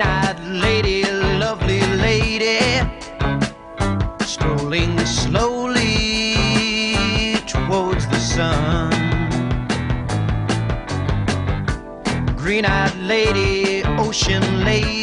Green eyed lady, lovely lady, strolling slowly towards the sun. Green eyed lady, ocean lady,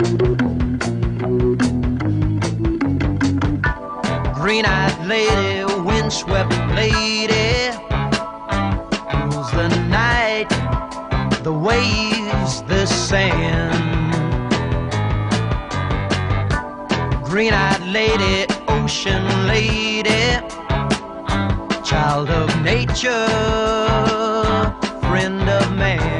Green eyed lady, windswept lady, rules the night, the waves, the sand. Green eyed lady, ocean lady, child of nature, friend of man.